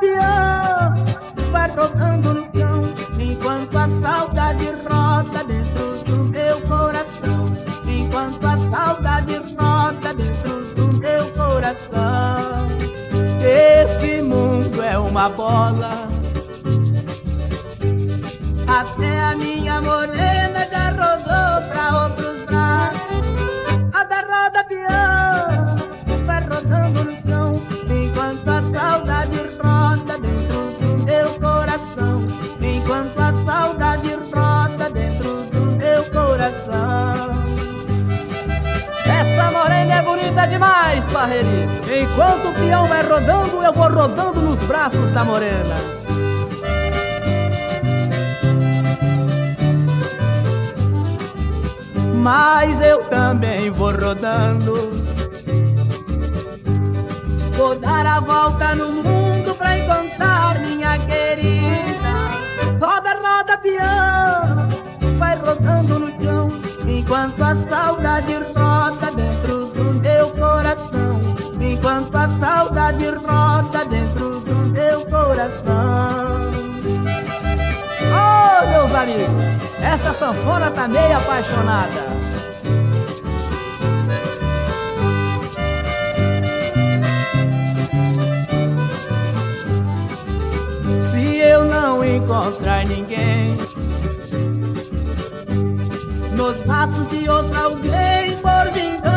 peão vai rodando no chão, enquanto a saudade roda dentro do meu coração. Enquanto a saudade roda dentro do meu coração. Esse mundo é uma bola. Até a minha morena demais, Barreirinho. Enquanto o peão vai rodando, eu vou rodando nos braços da morena. mas eu também vou rodando. Vou dar a volta no mundo pra encontrar minha querida. Roda, roda, peão, vai rodando no chão, enquanto a saudade roda saudade roda dentro do meu coração. Oh, meus amigos! Esta sanfona tá meio apaixonada. Se eu não encontrar ninguém nos braços de outro alguém, por vingança